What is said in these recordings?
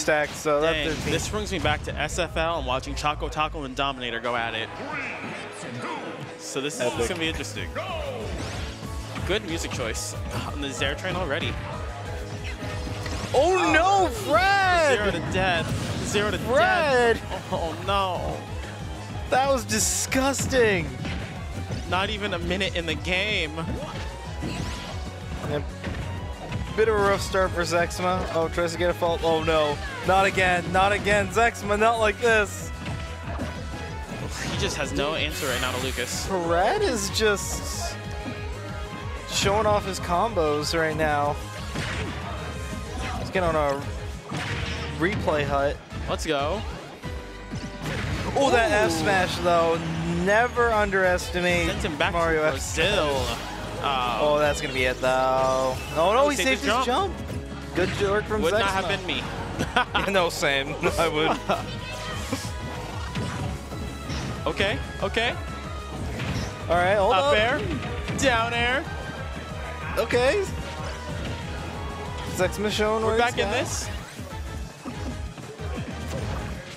stacks, so Dang, this brings me back to SFL and watching Choco Taco and Dominator go at it. So this is gonna be interesting. Good music choice on the Zero Train already. Oh no, Zero Frad! to death. Zero to Frad! death. Oh no. That was disgusting. Not even a minute in the game. Bit of a rough start for Zexma. Oh, tries to get a fault. Oh no, not again, not again. Zexma, not like this. He just has no answer right now to Lucas. Frad is just showing off his combos right now. Let's get on a replay hut. Let's go. Oh, that F smash though. Never underestimate Sent him back Mario F. Brazil. Uh, Oh, that's gonna be it though. Oh Oh, he he saved saved his his jump. Good work from would Zexma. not have been me. no, same. I would. Okay, okay. All right, hold Up up. air, down air. Okay. Zexma showing where We're back in at. this.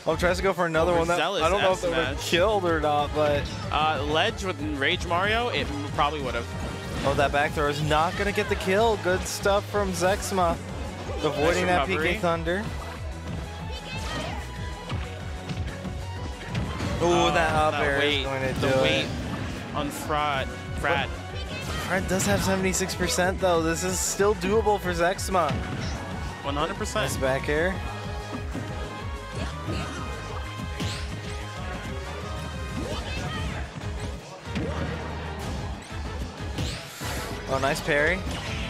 Oh, tries to go for another one. That, I don't know if that would have killed or not, but Uh, ledge with Rage Mario, it probably would have. Oh, that back throw is not gonna get the kill. Good stuff from Zexma, avoiding that recovery. PK Thunder. Oh, that up air is going to do weight it. on Frad. Frad. Frad does have 76% though. This is still doable for Zexma. 100%. Nice back air. Oh, nice parry.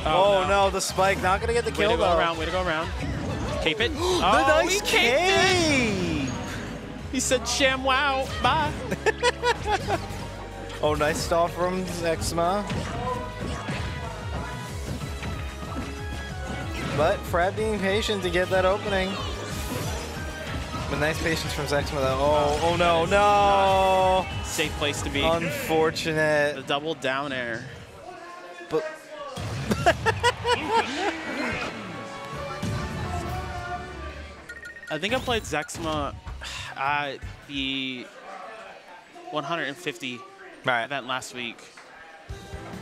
Oh, Oh, no. no. the spike not gonna get the kill, Way to go though. around, way to go around. Cape it. The oh, nice he cape. He said, sham wow, bye. Oh, nice stall from Zexma. But Frad being patient to get that opening. But nice patience from Zexma though. Oh, oh no, no. Safe place to be. Unfortunate. The double down air. But I think I played Zexma at the 150 right. event last week.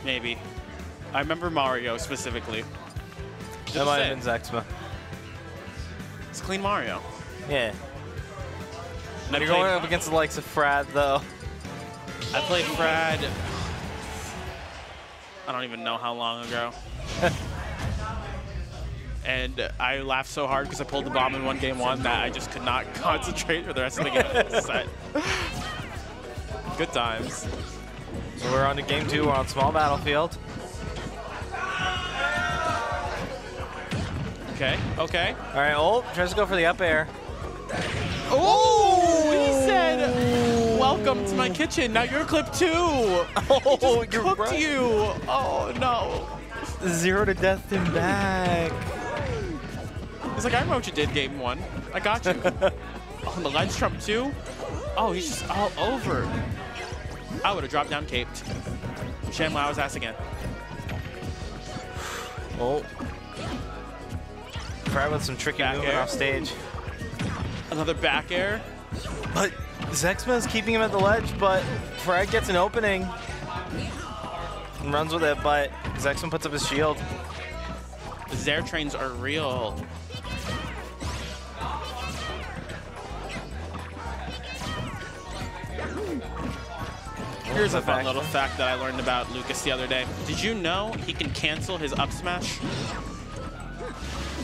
Maybe. I remember Mario specifically. That might have been Zexma. It's clean Mario. Yeah. And You're going up against the likes of Frad though. I played Frad. I don't even know how long ago. and I laughed so hard because I pulled the bomb in one game one that I just could not concentrate for the rest of the game set. Good times. So we're on to game two. We're on small battlefield. Okay, okay. All right. Oh, tries to go for the up air. "Welcome to my kitchen. Now you're clip two. Oh, you're Cooked right. you. Oh no." Zero to death him back. He's like, "I remember what you did game one. I got you." On oh, the ledge trump too. Oh, he's just all over. I would have dropped down caped. Shan Lau's ass again. Oh. Frad with some tricky Back movement air. off stage. Another back air. But Zexma is keeping him at the ledge, but Frad gets an opening. And runs with it, but Zexma puts up his shield. The Zair trains are real. Here's a fun little fact that I learned about Lucas the other day. Did you know he can cancel his up smash?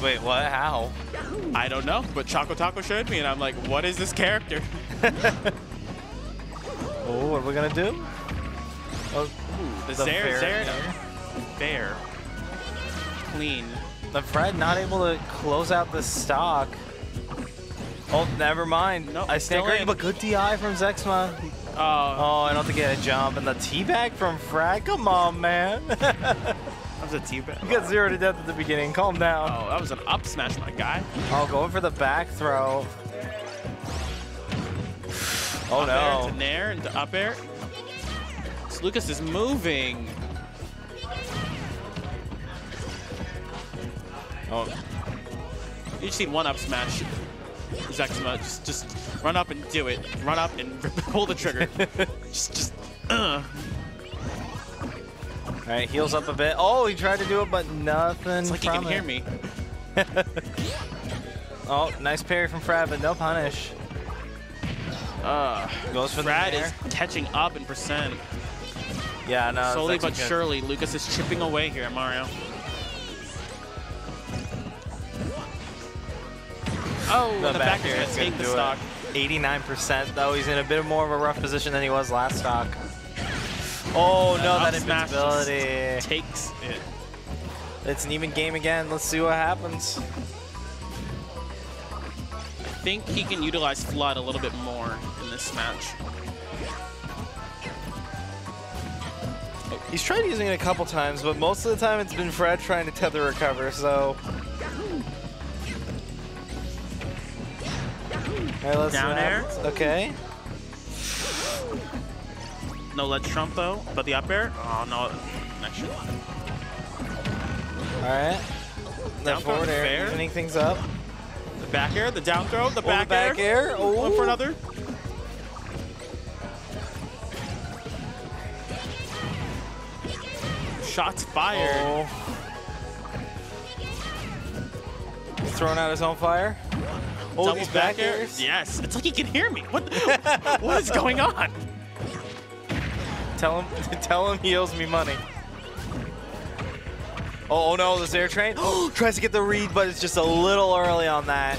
Wait, what? How? I don't know, but Choco Taco showed me, and I'm like, what is this character? Oh, what are we gonna do? Oh, The, The fair Zair, air. fair, clean. the Frad not able to close out the stock. Oh, never mind. Nope, I still stand great, but good DI from Zexma. Oh, Oh, I don't think he had a jump. And the teabag from Frad. Come on, man. you that was a T-back. got zero to death at the beginning. Calm down. Oh, that was an up smash, my guy. Oh, going for the back throw. Oh, up air no. to nair and to up air. So Lucas is moving. Oh. You just need one up smash. Zexma, just just run up and do it. Run up and pull the trigger. just just uh. All right, heals up a bit. Oh, he tried to do it, but nothing It's like he can hear me. Oh, nice parry from Frad, but no punish. Uh, Goes for Brad is catching up in percent. Yeah, no. Slowly but surely, Lucas is chipping away here at Mario. Oh, The, the, back back is air going to gonna take the do stock. it. 89% though. He's in a bit more of a rough position than he was last stock. Oh That no, that invincibility. Takes it. It's an even game again. Let's see what happens. I think he can utilize FLUDD a little bit more this match. He's tried using it a couple times, but most of the time it's been Frad trying to tether recover, so. All right, let's see Down what air. Okay. No ledge trump though, but the up air. Oh no, connection. All right. That Down forward air, fair. evening things up. The back air, the down throw, the Oh, back, the back air. Oh, One for another. Shots fired. Oh. He's throwing out his own fire. Oh, Double these back airs. Yes, it's like he can hear me. What? what is going on? Tell him, tell him he owes me money. Oh, oh no, this air train. Tries to get the read, but it's just a little early on that.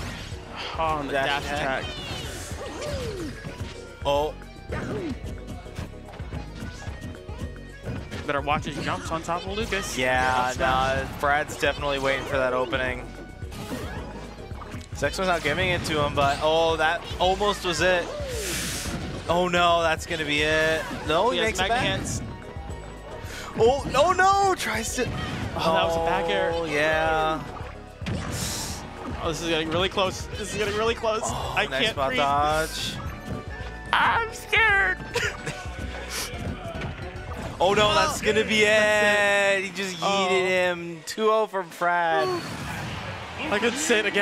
Oh, on the Dash dash, attack. attack. Oh, Better watch his jumps on top of Lucas. yeah, Up smash. no, Brad's definitely waiting for that opening. Zexman's not giving it to him, but oh, that almost was it. Oh no, that's gonna be it. No, he, He has makes it mega back. hands. Oh, no, no, tries to. Oh, that was a back air. Oh, yeah. Oh, this is getting really close. This is getting really close. Oh, I nice can't spot breathe. dodge. I'm scared. Oh no, that's oh. gonna be it. He just yeeted Oh. him. 2-0 from Frad. I could sit again.